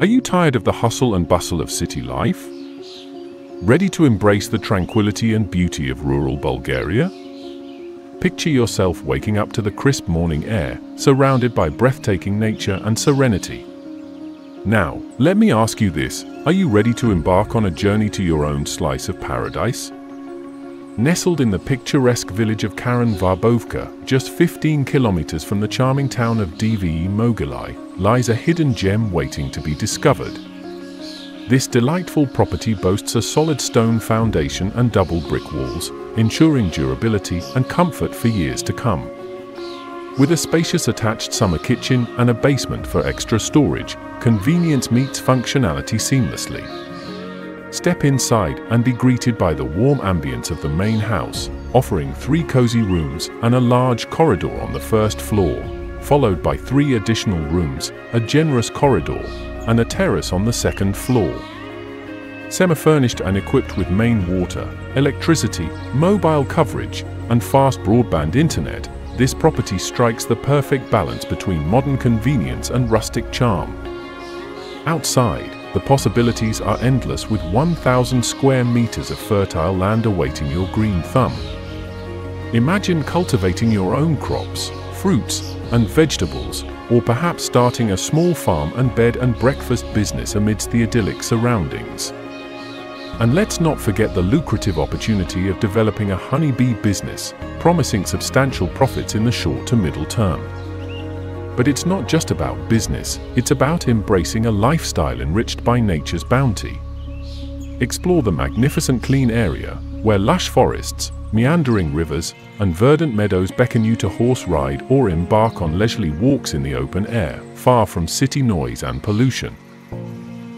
Are you tired of the hustle and bustle of city life? Ready to embrace the tranquility and beauty of rural Bulgaria? Picture yourself waking up to the crisp morning air, surrounded by breathtaking nature and serenity. Now, let me ask you this, are you ready to embark on a journey to your own slice of paradise? Nestled in the picturesque village of Karan Varbovka, just 15 kilometers from the charming town of Dve Mogilai, lies a hidden gem waiting to be discovered. This delightful property boasts a solid stone foundation and double brick walls, ensuring durability and comfort for years to come. With a spacious attached summer kitchen and a basement for extra storage, convenience meets functionality seamlessly. Step inside and be greeted by the warm ambience of the main house, offering three cozy rooms and a large corridor on the first floor, followed by three additional rooms, a generous corridor, and a terrace on the second floor. Semi-furnished and equipped with main water, electricity, mobile coverage, and fast broadband internet, this property strikes the perfect balance between modern convenience and rustic charm. Outside, the possibilities are endless with 1,000 square meters of fertile land awaiting your green thumb. Imagine cultivating your own crops, fruits, and vegetables, or perhaps starting a small farm and bed and breakfast business amidst the idyllic surroundings. And let's not forget the lucrative opportunity of developing a honeybee business, promising substantial profits in the short to middle term. But it's not just about business, it's about embracing a lifestyle enriched by nature's bounty. Explore the magnificent clean area, where lush forests, meandering rivers, and verdant meadows beckon you to horse ride or embark on leisurely walks in the open air, far from city noise and pollution.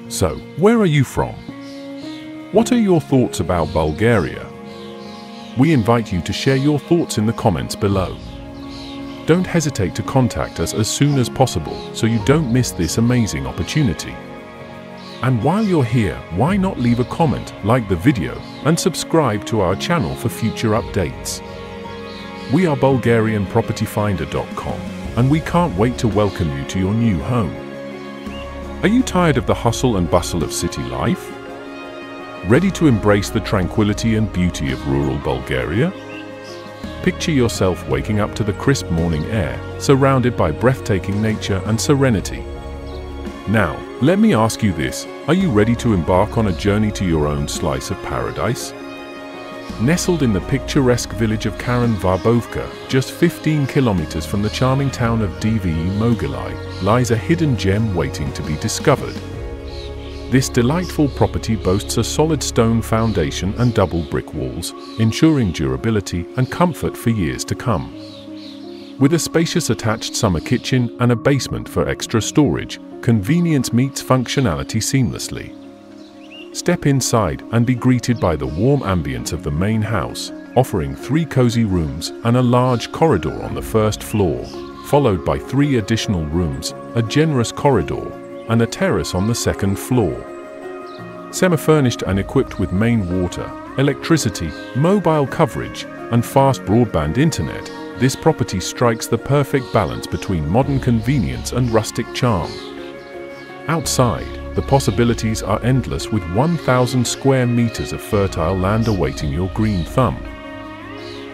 So, where are you from? What are your thoughts about Bulgaria? We invite you to share your thoughts in the comments below. Don't hesitate to contact us as soon as possible so you don't miss this amazing opportunity. And while you're here, why not leave a comment, like the video, and subscribe to our channel for future updates. We are BulgarianPropertyFinder.com, and we can't wait to welcome you to your new home. Are you tired of the hustle and bustle of city life? Ready to embrace the tranquility and beauty of rural Bulgaria? Picture yourself waking up to the crisp morning air, surrounded by breathtaking nature and serenity. Now, let me ask you this, are you ready to embark on a journey to your own slice of paradise? Nestled in the picturesque village of Karan Varbovka, just 15 kilometers from the charming town of Dve Mogilai, lies a hidden gem waiting to be discovered. This delightful property boasts a solid stone foundation and double brick walls, ensuring durability and comfort for years to come. With a spacious attached summer kitchen and a basement for extra storage, convenience meets functionality seamlessly. Step inside and be greeted by the warm ambience of the main house, offering three cozy rooms and a large corridor on the first floor, followed by three additional rooms, a generous corridor, and a terrace on the second floor. Semi-furnished and equipped with main water, electricity, mobile coverage, and fast broadband internet, this property strikes the perfect balance between modern convenience and rustic charm. Outside, the possibilities are endless with 1,000 square meters of fertile land awaiting your green thumb.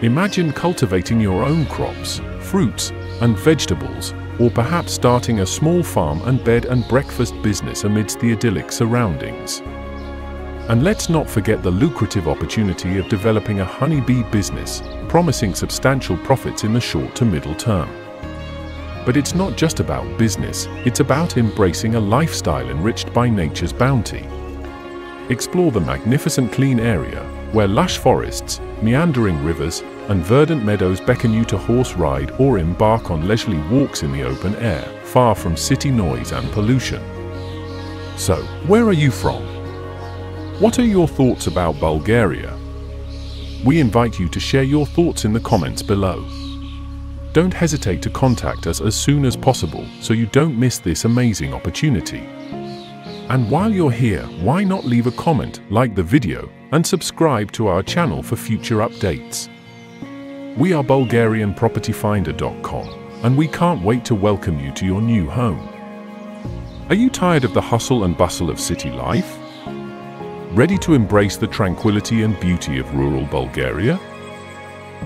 Imagine cultivating your own crops, fruits, and vegetables or perhaps starting a small farm and bed and breakfast business amidst the idyllic surroundings. And let's not forget the lucrative opportunity of developing a honeybee business, promising substantial profits in the short to middle term. But it's not just about business, it's about embracing a lifestyle enriched by nature's bounty. Explore the magnificent clean area, where lush forests, meandering rivers, and verdant meadows beckon you to horse ride or embark on leisurely walks in the open air, far from city noise and pollution. So, where are you from? What are your thoughts about Bulgaria? We invite you to share your thoughts in the comments below. Don't hesitate to contact us as soon as possible so you don't miss this amazing opportunity. And while you're here, why not leave a comment, like the video, and subscribe to our channel for future updates. We are BulgarianPropertyFinder.com, and we can't wait to welcome you to your new home. Are you tired of the hustle and bustle of city life? Ready to embrace the tranquility and beauty of rural Bulgaria?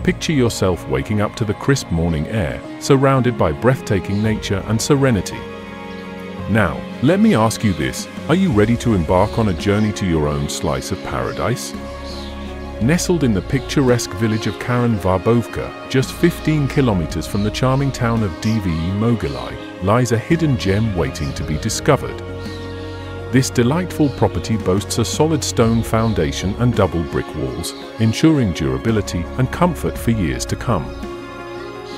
Picture yourself waking up to the crisp morning air, surrounded by breathtaking nature and serenity. Now, let me ask you this, are you ready to embark on a journey to your own slice of paradise? Nestled in the picturesque village of Karan Varbovka, just 15 kilometers from the charming town of Dve Mogilai, lies a hidden gem waiting to be discovered. This delightful property boasts a solid stone foundation and double brick walls, ensuring durability and comfort for years to come.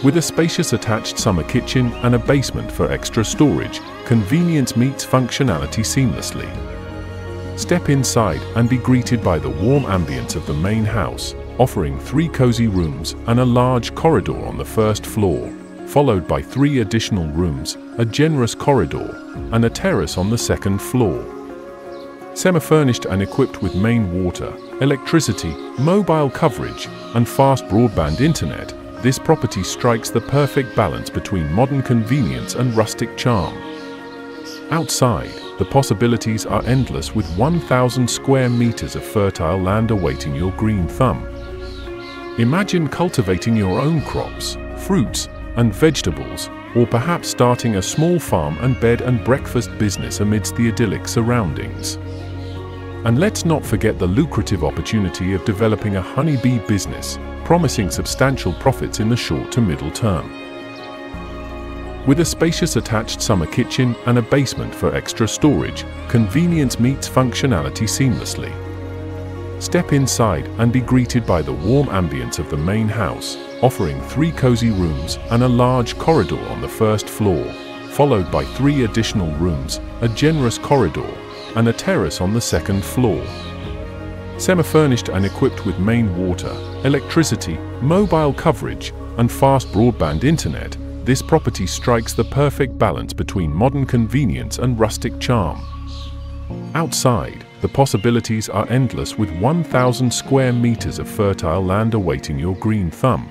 With a spacious attached summer kitchen and a basement for extra storage, convenience meets functionality seamlessly. Step inside and be greeted by the warm ambience of the main house, offering three cozy rooms and a large corridor on the first floor, followed by three additional rooms, a generous corridor, and a terrace on the second floor. Semi-furnished and equipped with main water, electricity, mobile coverage, and fast broadband internet, this property strikes the perfect balance between modern convenience and rustic charm. Outside, the possibilities are endless with 1,000 square meters of fertile land awaiting your green thumb. Imagine cultivating your own crops, fruits, and vegetables, or perhaps starting a small farm and bed and breakfast business amidst the idyllic surroundings. And let's not forget the lucrative opportunity of developing a honeybee business, promising substantial profits in the short to middle term. With a spacious attached summer kitchen and a basement for extra storage, convenience meets functionality seamlessly. Step inside and be greeted by the warm ambience of the main house, offering three cozy rooms and a large corridor on the first floor, followed by three additional rooms, a generous corridor, and a terrace on the second floor. Semi-furnished and equipped with main water, electricity, mobile coverage, and fast broadband internet, this property strikes the perfect balance between modern convenience and rustic charm. Outside, the possibilities are endless with 1,000 square meters of fertile land awaiting your green thumb.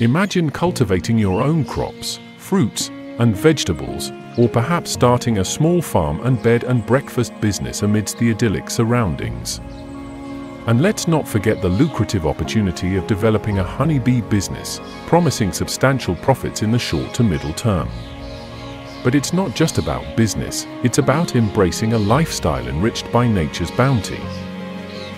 Imagine cultivating your own crops, fruits, and vegetables, or perhaps starting a small farm and bed and breakfast business amidst the idyllic surroundings. And let's not forget the lucrative opportunity of developing a honeybee business, promising substantial profits in the short to middle term. But it's not just about business, it's about embracing a lifestyle enriched by nature's bounty.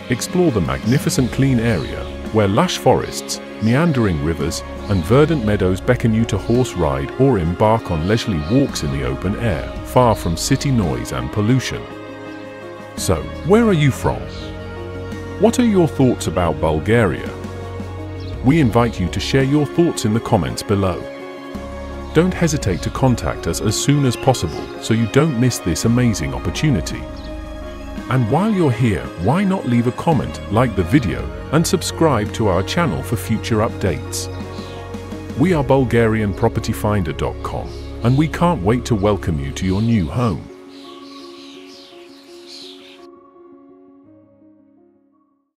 Explore the magnificent clean area, where lush forests, meandering rivers, and verdant meadows beckon you to horse ride or embark on leisurely walks in the open air, far from city noise and pollution. So, where are you from? What are your thoughts about Bulgaria? We invite you to share your thoughts in the comments below. Don't hesitate to contact us as soon as possible so you don't miss this amazing opportunity. And while you're here, why not leave a comment, like the video, and subscribe to our channel for future updates. We are BulgarianPropertyFinder.com, and we can't wait to welcome you to your new home.